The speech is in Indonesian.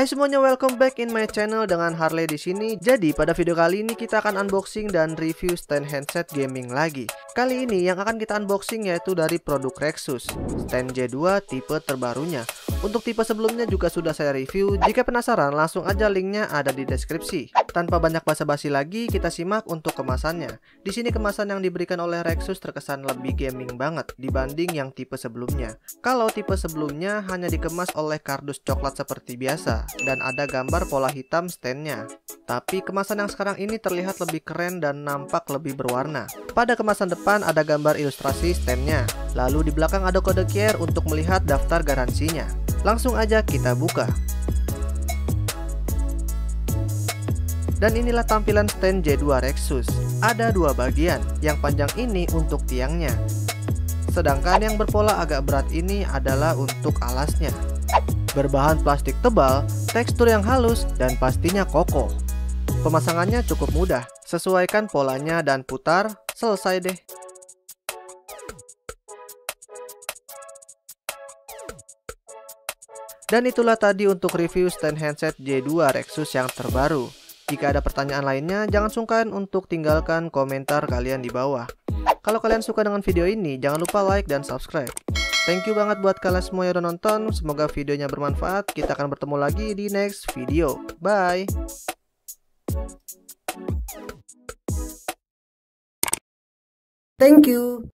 Hai semuanya, welcome back in my channel dengan Harley di sini. Jadi pada video kali ini kita akan unboxing dan review stand handset gaming lagi. Kali ini yang akan kita unboxing yaitu dari produk Rexus, stand J2 tipe terbarunya. Untuk tipe sebelumnya juga sudah saya review. Jika penasaran, langsung aja linknya ada di deskripsi. Tanpa banyak basa-basi lagi, kita simak untuk kemasannya. Di sini kemasan yang diberikan oleh Rexus terkesan lebih gaming banget dibanding yang tipe sebelumnya. Kalau tipe sebelumnya hanya dikemas oleh kardus coklat seperti biasa, dan ada gambar pola hitam standnya. Tapi kemasan yang sekarang ini terlihat lebih keren dan nampak lebih berwarna. Pada kemasan depan ada gambar ilustrasi standnya. Lalu di belakang ada kode QR untuk melihat daftar garansinya. Langsung aja kita buka. Dan inilah tampilan stand J2 Rexus. Ada dua bagian, yang panjang ini untuk tiangnya. Sedangkan yang berpola agak berat ini adalah untuk alasnya berbahan plastik tebal, tekstur yang halus, dan pastinya kokoh. Pemasangannya cukup mudah, sesuaikan polanya dan putar, selesai deh. Dan itulah tadi untuk review stand handset J2 Rexus yang terbaru. Jika ada pertanyaan lainnya, jangan sungkan untuk tinggalkan komentar kalian di bawah. Kalau kalian suka dengan video ini, jangan lupa like dan subscribe. Thank you banget buat kalian semua yang udah nonton. Semoga videonya bermanfaat. Kita akan bertemu lagi di next video. Bye.